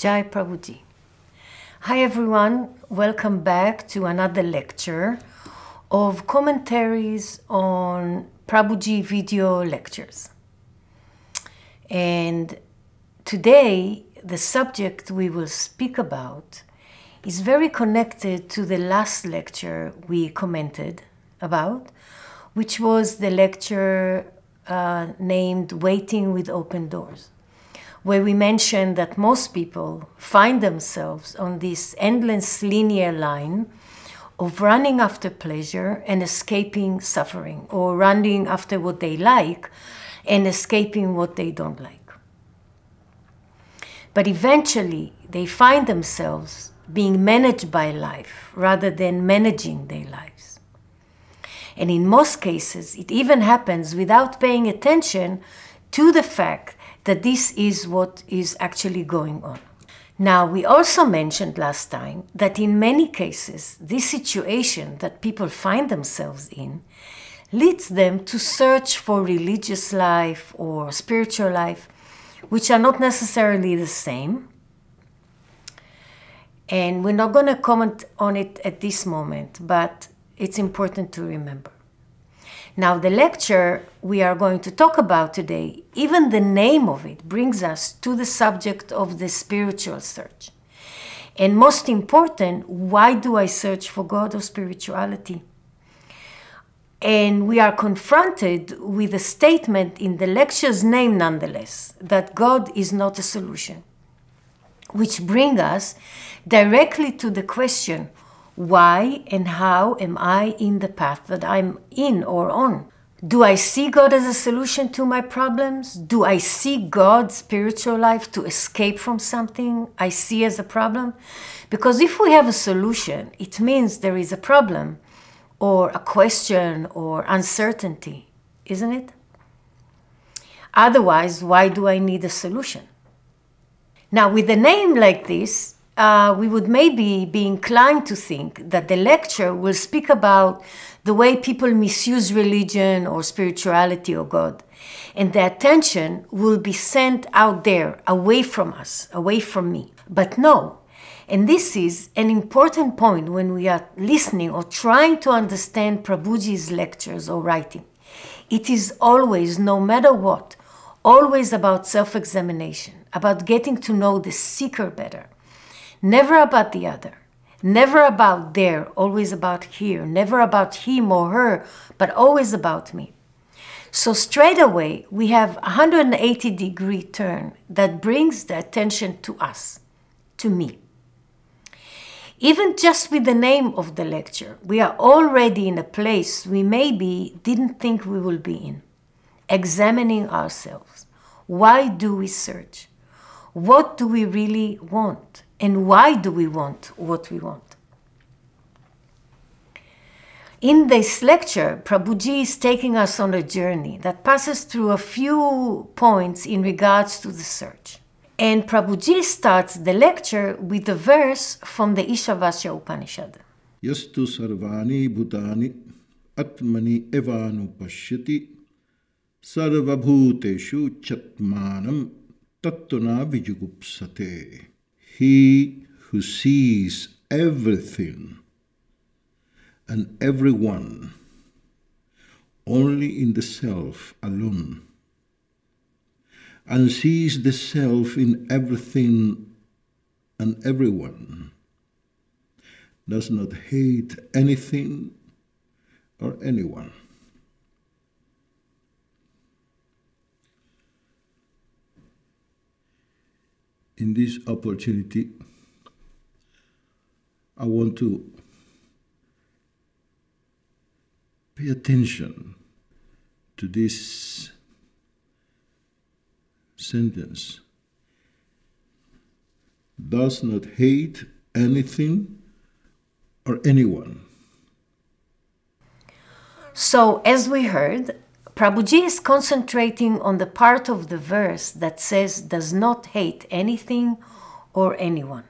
Jai Prabhuji. Hi everyone, welcome back to another lecture of commentaries on Prabhuji video lectures. And today, the subject we will speak about is very connected to the last lecture we commented about, which was the lecture uh, named Waiting with Open Doors, where we mentioned that most people find themselves on this endless linear line of running after pleasure and escaping suffering, or running after what they like and escaping what they don't like. But eventually, they find themselves being managed by life rather than managing their lives. And in most cases, it even happens without paying attention to the fact that this is what is actually going on. Now, we also mentioned last time that in many cases, this situation that people find themselves in leads them to search for religious life or spiritual life, which are not necessarily the same. And we're not going to comment on it at this moment, but it's important to remember. Now, the lecture we are going to talk about today, even the name of it brings us to the subject of the spiritual search. And most important, why do I search for God or spirituality? And we are confronted with a statement in the lecture's name, nonetheless, that God is not a solution, which bring us directly to the question why and how am I in the path that I'm in or on? Do I see God as a solution to my problems? Do I see God's spiritual life to escape from something I see as a problem? Because if we have a solution, it means there is a problem or a question or uncertainty, isn't it? Otherwise, why do I need a solution? Now, with a name like this, uh, we would maybe be inclined to think that the lecture will speak about the way people misuse religion or spirituality or God. And the attention will be sent out there, away from us, away from me. But no, and this is an important point when we are listening or trying to understand Prabhuji's lectures or writing. It is always, no matter what, always about self examination, about getting to know the seeker better. Never about the other, never about there, always about here, never about him or her, but always about me. So straight away, we have a 180 degree turn that brings the attention to us, to me. Even just with the name of the lecture, we are already in a place we maybe didn't think we will be in. Examining ourselves. Why do we search? What do we really want? And why do we want what we want? In this lecture, Prabhuji is taking us on a journey that passes through a few points in regards to the search. And Prabhuji starts the lecture with a verse from the Ishavasya Upanishad. Yastu sarvani bhutani atmani evanu pashyati sarvabhuteshu chatmanam tattuna vijugupsate. He who sees everything and everyone only in the self alone and sees the self in everything and everyone, does not hate anything or anyone. In this opportunity, I want to pay attention to this sentence does not hate anything or anyone. So, as we heard, Prabhuji is concentrating on the part of the verse that says, does not hate anything or anyone.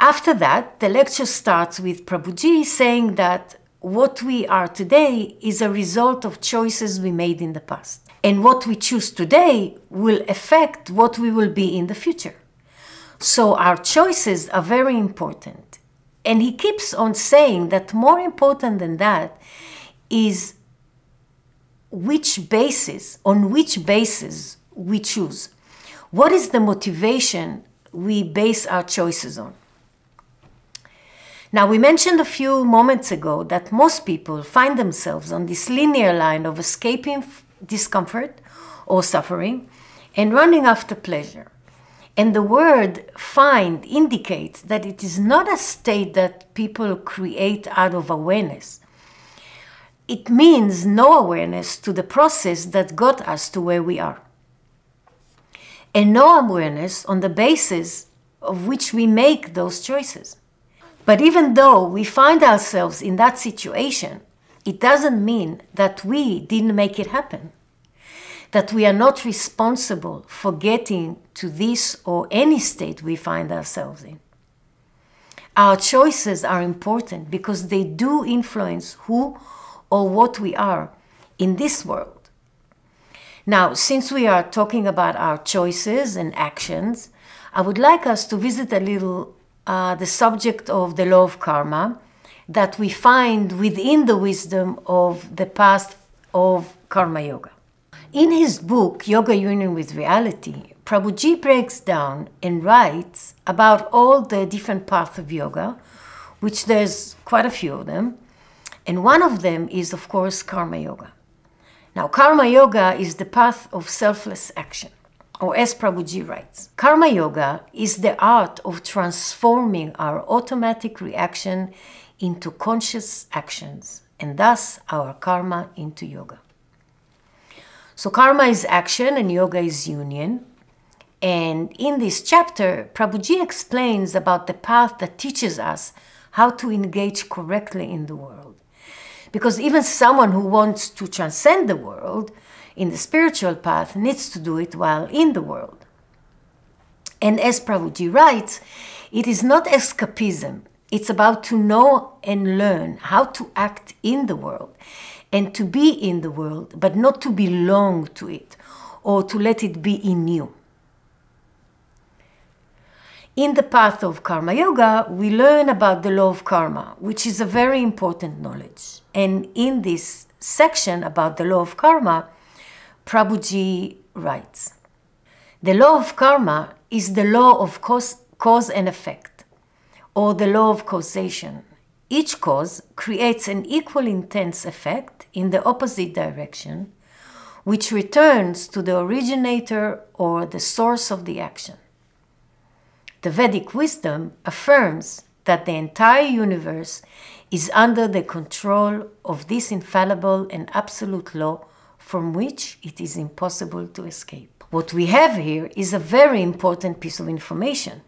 After that, the lecture starts with Prabhuji saying that what we are today is a result of choices we made in the past. And what we choose today will affect what we will be in the future. So our choices are very important. And he keeps on saying that more important than that is which basis, on which basis we choose. What is the motivation we base our choices on? Now, we mentioned a few moments ago that most people find themselves on this linear line of escaping discomfort or suffering and running after pleasure. And the word find indicates that it is not a state that people create out of awareness. It means no awareness to the process that got us to where we are. And no awareness on the basis of which we make those choices. But even though we find ourselves in that situation, it doesn't mean that we didn't make it happen that we are not responsible for getting to this or any state we find ourselves in. Our choices are important because they do influence who or what we are in this world. Now, since we are talking about our choices and actions, I would like us to visit a little uh, the subject of the law of karma that we find within the wisdom of the path of Karma Yoga. In his book, Yoga Union with Reality, Prabhuji breaks down and writes about all the different paths of yoga, which there's quite a few of them. And one of them is, of course, Karma Yoga. Now, Karma Yoga is the path of selfless action, or as Prabhuji writes, Karma Yoga is the art of transforming our automatic reaction into conscious actions, and thus our karma into yoga. So karma is action and yoga is union. And in this chapter, Prabhuji explains about the path that teaches us how to engage correctly in the world. Because even someone who wants to transcend the world in the spiritual path needs to do it while in the world. And as Prabhuji writes, it is not escapism. It's about to know and learn how to act in the world and to be in the world, but not to belong to it or to let it be in you. In the path of Karma Yoga, we learn about the law of karma, which is a very important knowledge. And in this section about the law of karma, Prabhuji writes The law of karma is the law of cause, cause and effect, or the law of causation. Each cause creates an equal intense effect in the opposite direction, which returns to the originator or the source of the action. The Vedic wisdom affirms that the entire universe is under the control of this infallible and absolute law from which it is impossible to escape. What we have here is a very important piece of information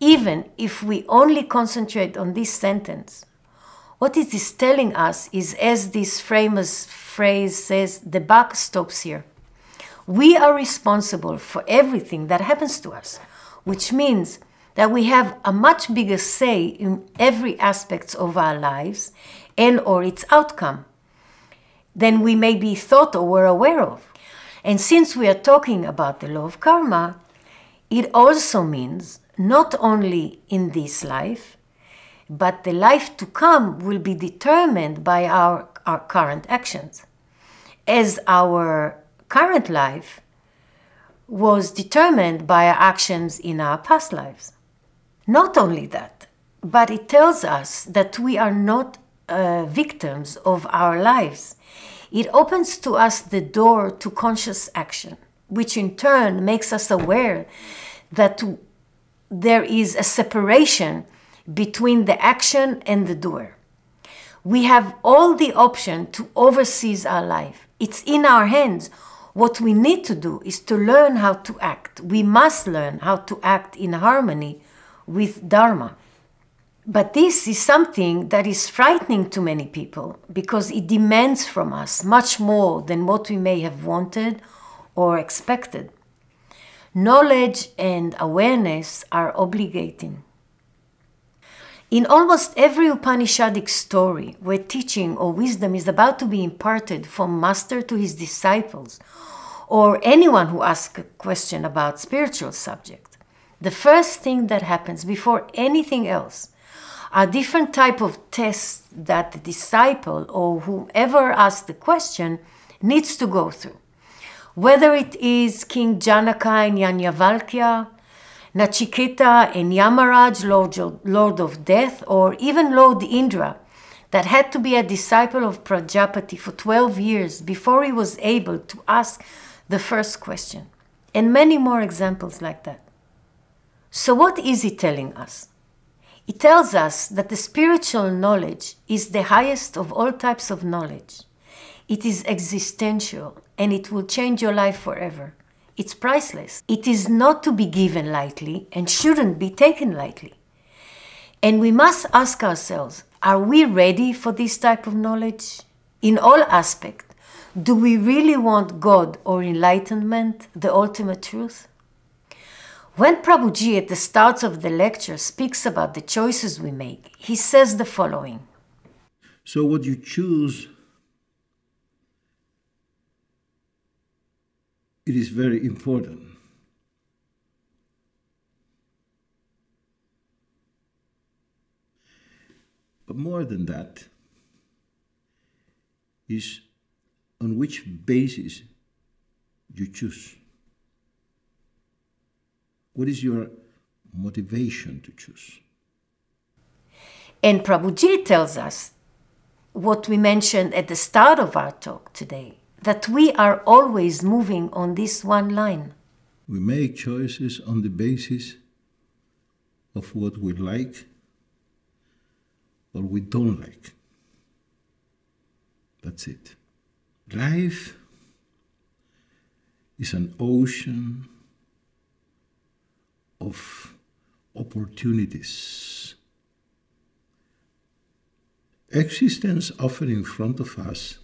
even if we only concentrate on this sentence, what it is telling us is, as this famous phrase says, the buck stops here. We are responsible for everything that happens to us, which means that we have a much bigger say in every aspect of our lives and or its outcome than we may be thought or were aware of. And since we are talking about the law of karma, it also means not only in this life, but the life to come will be determined by our, our current actions. As our current life was determined by our actions in our past lives. Not only that, but it tells us that we are not uh, victims of our lives. It opens to us the door to conscious action, which in turn makes us aware that there is a separation between the action and the doer. We have all the option to oversee our life. It's in our hands. What we need to do is to learn how to act. We must learn how to act in harmony with Dharma. But this is something that is frightening to many people because it demands from us much more than what we may have wanted or expected. Knowledge and awareness are obligating. In almost every Upanishadic story where teaching or wisdom is about to be imparted from master to his disciples, or anyone who asks a question about spiritual subject, the first thing that happens before anything else are different type of tests that the disciple or whoever asks the question needs to go through. Whether it is King Janaka and Yajnavalkya, Nachiketa and Yamaraj, Lord, Lord of Death, or even Lord Indra, that had to be a disciple of Prajapati for 12 years before he was able to ask the first question. And many more examples like that. So, what is he telling us? It tells us that the spiritual knowledge is the highest of all types of knowledge. It is existential and it will change your life forever. It's priceless. It is not to be given lightly and shouldn't be taken lightly. And we must ask ourselves are we ready for this type of knowledge? In all aspects, do we really want God or enlightenment, the ultimate truth? When Prabhuji at the start of the lecture speaks about the choices we make, he says the following So, what you choose, it is very important. But more than that, is on which basis you choose. What is your motivation to choose? And Prabhuji tells us what we mentioned at the start of our talk today that we are always moving on this one line. We make choices on the basis of what we like or we don't like. That's it. Life is an ocean of opportunities. Existence offers in front of us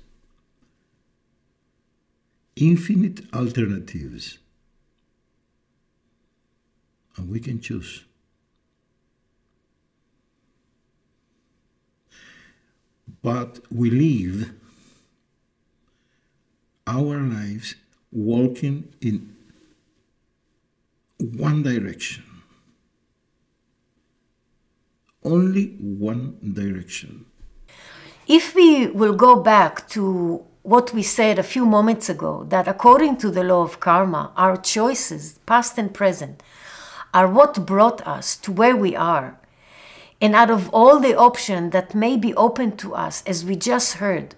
infinite alternatives, and we can choose. But we live our lives walking in one direction. Only one direction. If we will go back to what we said a few moments ago, that according to the law of karma, our choices, past and present, are what brought us to where we are. And out of all the options that may be open to us, as we just heard,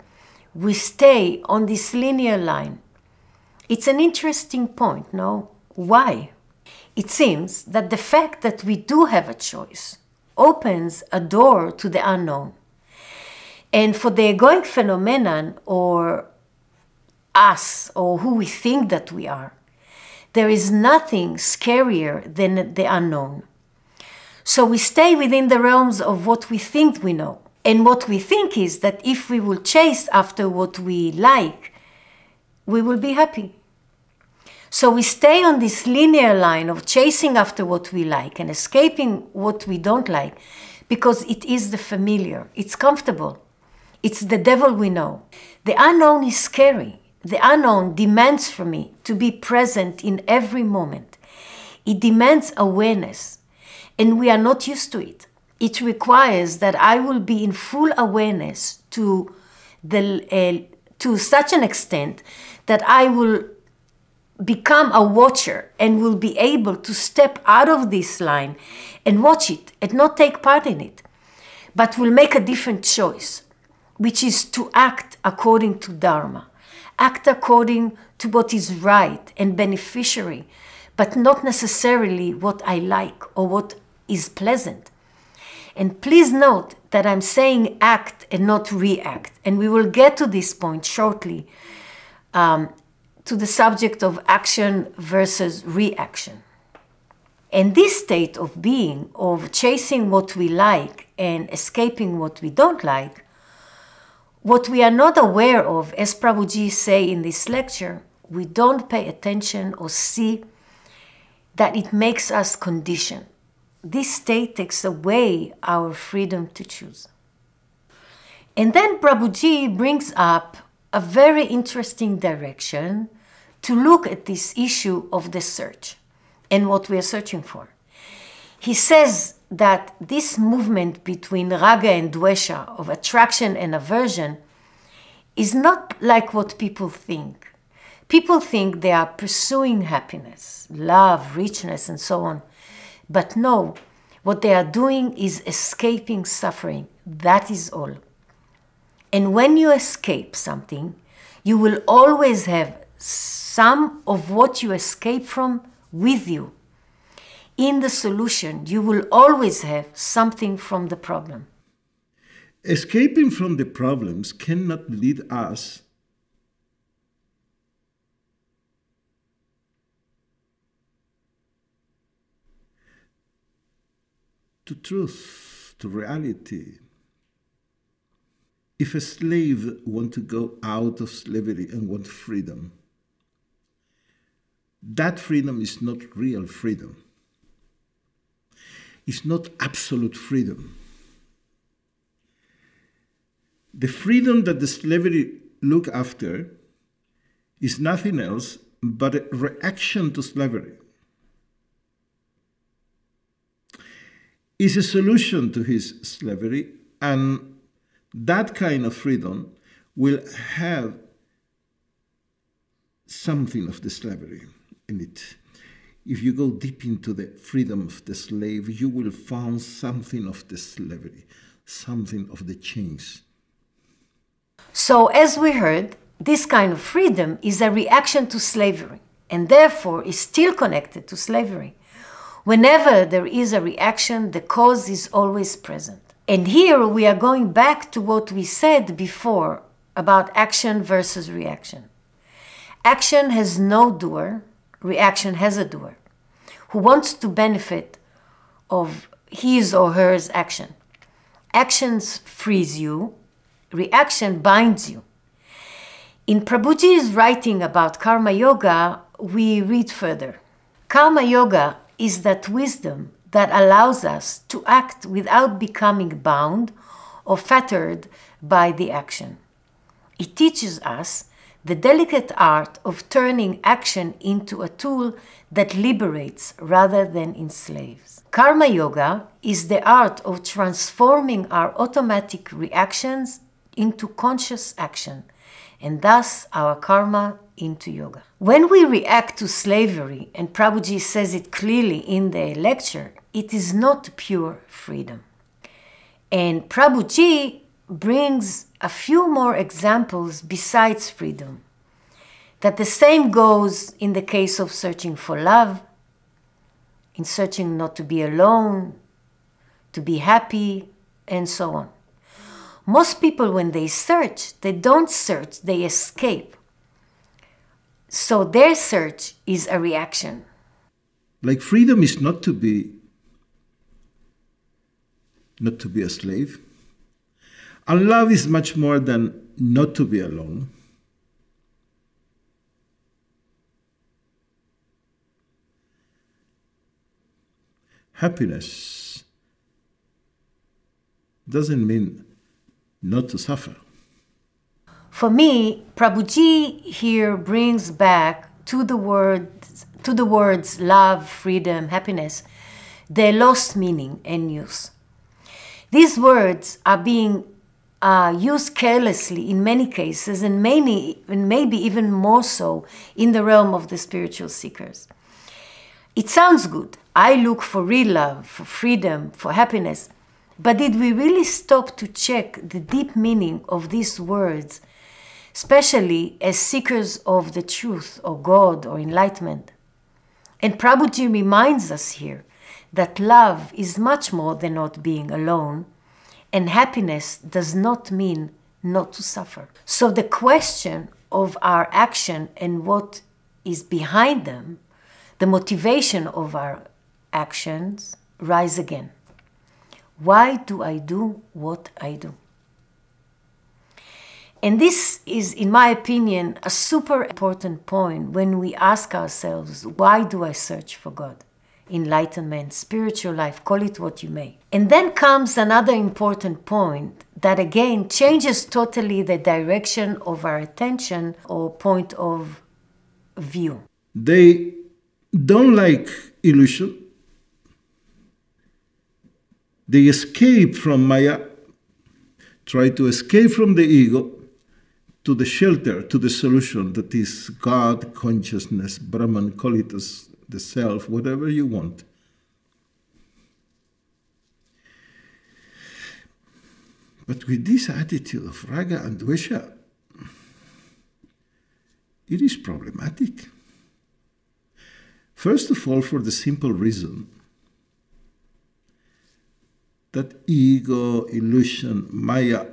we stay on this linear line. It's an interesting point, no? Why? It seems that the fact that we do have a choice opens a door to the unknown. And for the egoic phenomenon, or us, or who we think that we are, there is nothing scarier than the unknown. So we stay within the realms of what we think we know. And what we think is that if we will chase after what we like, we will be happy. So we stay on this linear line of chasing after what we like and escaping what we don't like because it is the familiar, it's comfortable, it's the devil we know. The unknown is scary. The unknown demands from me to be present in every moment. It demands awareness, and we are not used to it it requires that I will be in full awareness to the uh, to such an extent that I will become a watcher and will be able to step out of this line and watch it and not take part in it, but will make a different choice, which is to act according to Dharma, act according to what is right and beneficiary, but not necessarily what I like or what is pleasant. And please note that I'm saying act and not react. And we will get to this point shortly um, to the subject of action versus reaction. And this state of being, of chasing what we like and escaping what we don't like, what we are not aware of, as Prabhuji say in this lecture, we don't pay attention or see that it makes us conditioned this state takes away our freedom to choose. And then Prabhuji brings up a very interesting direction to look at this issue of the search and what we are searching for. He says that this movement between raga and dvesha, of attraction and aversion, is not like what people think. People think they are pursuing happiness, love, richness, and so on. But no, what they are doing is escaping suffering. That is all. And when you escape something, you will always have some of what you escape from with you. In the solution, you will always have something from the problem. Escaping from the problems cannot lead us to truth, to reality. If a slave want to go out of slavery and want freedom, that freedom is not real freedom. It's not absolute freedom. The freedom that the slavery look after is nothing else but a reaction to slavery. Is a solution to his slavery, and that kind of freedom will have something of the slavery in it. If you go deep into the freedom of the slave, you will find something of the slavery, something of the chains so, as we heard, this kind of freedom is a reaction to slavery and therefore is still connected to slavery. Whenever there is a reaction, the cause is always present. And here we are going back to what we said before about action versus reaction. Action has no doer, reaction has a doer who wants to benefit of his or her action. Actions frees you, reaction binds you. In Prabhuji's writing about Karma Yoga, we read further. Karma Yoga is that wisdom that allows us to act without becoming bound or fettered by the action. It teaches us the delicate art of turning action into a tool that liberates rather than enslaves. Karma Yoga is the art of transforming our automatic reactions into conscious action, and thus our karma into yoga. When we react to slavery, and Prabhuji says it clearly in the lecture, it is not pure freedom. And Prabhuji brings a few more examples besides freedom. That the same goes in the case of searching for love, in searching not to be alone, to be happy, and so on. Most people, when they search, they don't search, they escape. So their search is a reaction. Like freedom is not to be not to be a slave. And love is much more than not to be alone. Happiness doesn't mean not to suffer. For me, Prabhuji here brings back to the words to the words love, freedom, happiness, their lost meaning and use. These words are being uh, used carelessly in many cases, and many, and maybe even more so in the realm of the spiritual seekers. It sounds good. I look for real love, for freedom, for happiness. But did we really stop to check the deep meaning of these words, especially as seekers of the truth or God or enlightenment? And Prabhuji reminds us here that love is much more than not being alone, and happiness does not mean not to suffer. So the question of our action and what is behind them, the motivation of our actions, rise again. Why do I do what I do? And this is, in my opinion, a super important point when we ask ourselves, why do I search for God? Enlightenment, spiritual life, call it what you may. And then comes another important point that again changes totally the direction of our attention or point of view. They don't like illusion. They escape from Maya, try to escape from the ego to the shelter, to the solution that is God, consciousness, Brahman, call it as the self, whatever you want. But with this attitude of raga and dvesha, it is problematic. First of all, for the simple reason that ego, illusion, maya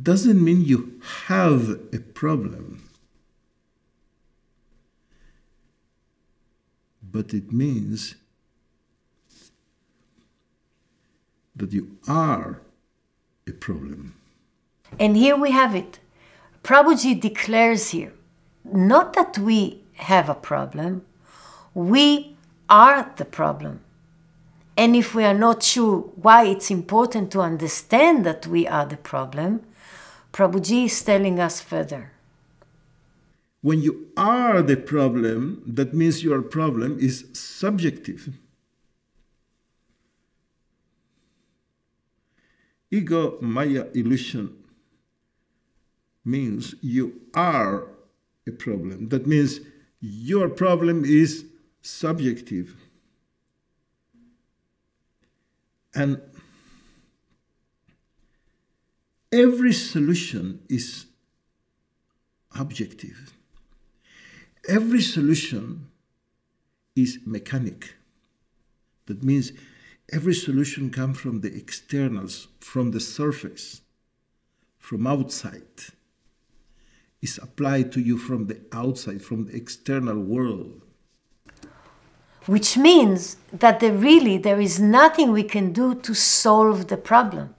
doesn't mean you have a problem. But it means that you are a problem. And here we have it. Prabhuji declares here not that we have a problem, we are the problem. And if we are not sure why it's important to understand that we are the problem, Prabhuji is telling us further. When you are the problem, that means your problem is subjective. Ego, Maya, illusion means you are a problem. That means your problem is subjective. And every solution is objective. Every solution is mechanic. That means every solution comes from the externals, from the surface, from outside. Is applied to you from the outside, from the external world. Which means that there really there is nothing we can do to solve the problem.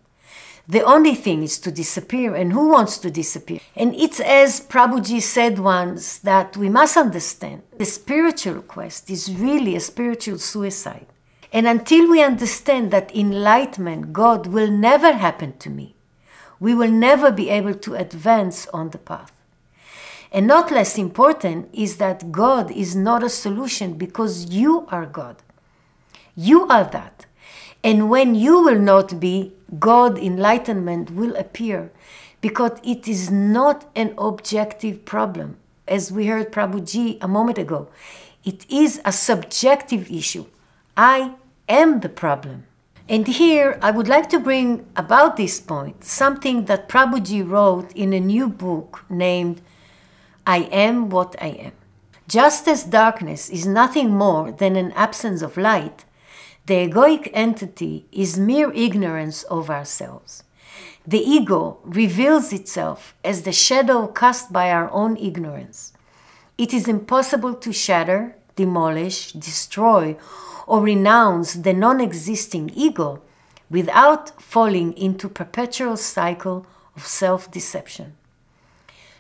The only thing is to disappear, and who wants to disappear? And it's as Prabhuji said once that we must understand the spiritual quest is really a spiritual suicide. And until we understand that enlightenment, God, will never happen to me, we will never be able to advance on the path. And not less important is that God is not a solution because you are God. You are that. And when you will not be, God enlightenment will appear because it is not an objective problem. As we heard Prabhuji a moment ago, it is a subjective issue. I am the problem. And here I would like to bring about this point something that Prabhuji wrote in a new book named I am what I am. Just as darkness is nothing more than an absence of light, the egoic entity is mere ignorance of ourselves. The ego reveals itself as the shadow cast by our own ignorance. It is impossible to shatter, demolish, destroy, or renounce the non existing ego without falling into perpetual cycle of self deception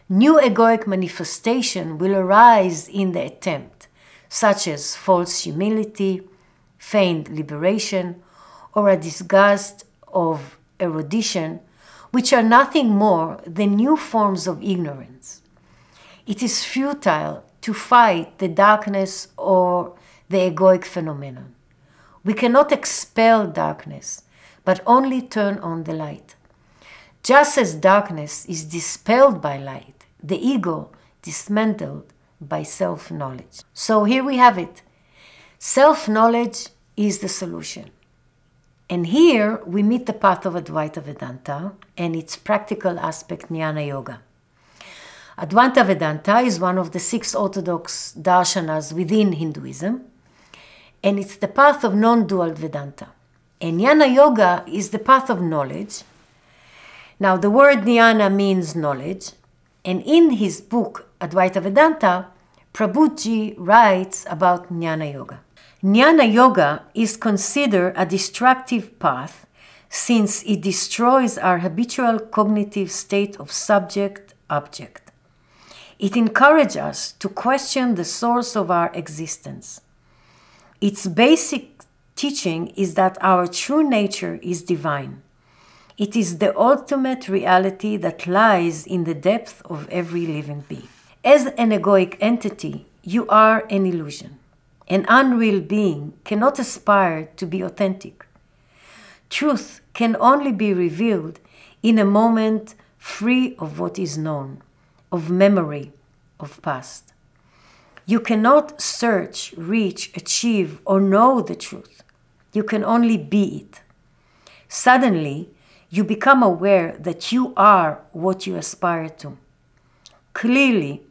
new egoic manifestation will arise in the attempt, such as false humility, feigned liberation, or a disgust of erudition, which are nothing more than new forms of ignorance. It is futile to fight the darkness or the egoic phenomenon. We cannot expel darkness, but only turn on the light. Just as darkness is dispelled by light, the ego dismantled by self knowledge. So here we have it. Self knowledge is the solution. And here we meet the path of Advaita Vedanta and its practical aspect, Jnana Yoga. Advaita Vedanta is one of the six orthodox darshanas within Hinduism, and it's the path of non dual Vedanta. And Jnana Yoga is the path of knowledge. Now, the word jnana means knowledge, and in his book Advaita Vedanta, Prabhuji writes about Jnana Yoga. Jnana Yoga is considered a destructive path since it destroys our habitual cognitive state of subject object. It encourages us to question the source of our existence. Its basic teaching is that our true nature is divine. It is the ultimate reality that lies in the depth of every living being. As an egoic entity, you are an illusion. An unreal being cannot aspire to be authentic. Truth can only be revealed in a moment free of what is known, of memory, of past. You cannot search, reach, achieve, or know the truth. You can only be it. Suddenly, you become aware that you are what you aspire to. Clearly,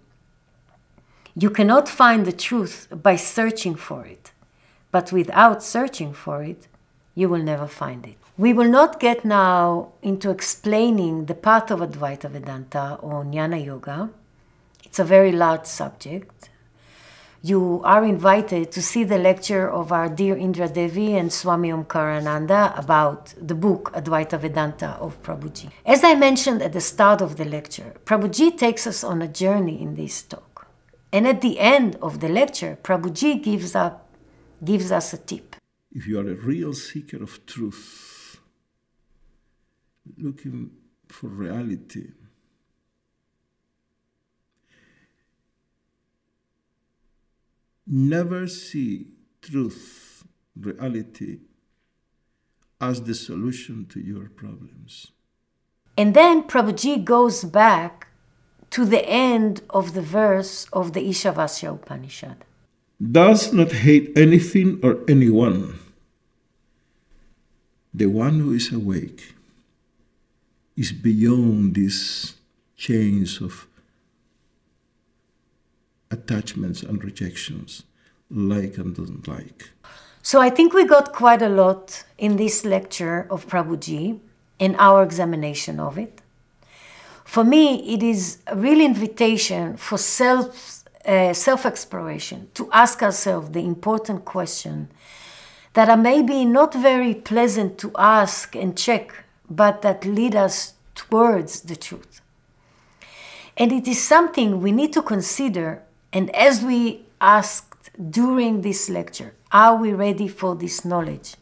you cannot find the truth by searching for it, but without searching for it, you will never find it. We will not get now into explaining the path of Advaita Vedanta or Jnana Yoga. It's a very large subject. You are invited to see the lecture of our dear Indra Devi and Swami Omkarananda about the book Advaita Vedanta of Prabhuji. As I mentioned at the start of the lecture, Prabhuji takes us on a journey in this talk. And at the end of the lecture, Prabhuji gives, up, gives us a tip. If you are a real seeker of truth, looking for reality. Never see truth, reality, as the solution to your problems. And then Prabhuji goes back to the end of the verse of the Ishavasya Upanishad. Does not hate anything or anyone. The one who is awake is beyond these chains of attachments and rejections, like and doesn't like. So I think we got quite a lot in this lecture of Prabhuji in our examination of it. For me, it is a real invitation for self, uh, self-exploration, to ask ourselves the important question that are maybe not very pleasant to ask and check but that lead us towards the truth. And it is something we need to consider, and as we asked during this lecture, are we ready for this knowledge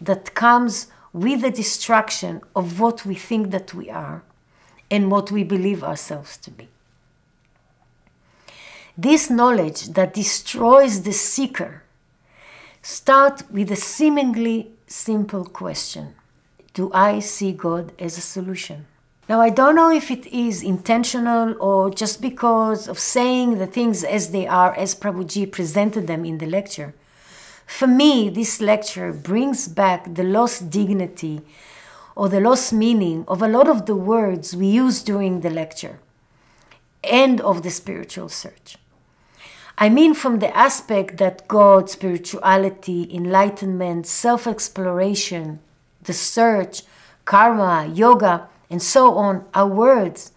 that comes with the destruction of what we think that we are and what we believe ourselves to be? This knowledge that destroys the seeker start with a seemingly simple question do I see God as a solution? Now, I don't know if it is intentional or just because of saying the things as they are, as Prabhuji presented them in the lecture. For me, this lecture brings back the lost dignity or the lost meaning of a lot of the words we use during the lecture and of the spiritual search. I mean, from the aspect that God, spirituality, enlightenment, self exploration, the search, karma, yoga, and so on are words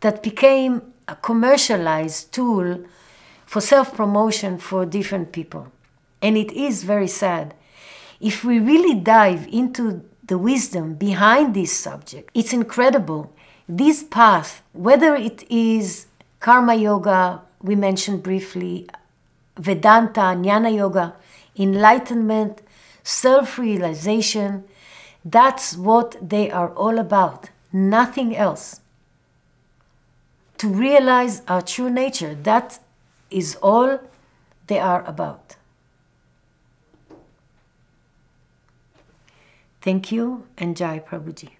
that became a commercialized tool for self promotion for different people. And it is very sad. If we really dive into the wisdom behind this subject, it's incredible. This path, whether it is karma yoga, we mentioned briefly, Vedanta, Jnana yoga, enlightenment, self realization, that's what they are all about, nothing else. To realize our true nature, that is all they are about. Thank you and Jai Prabhuji.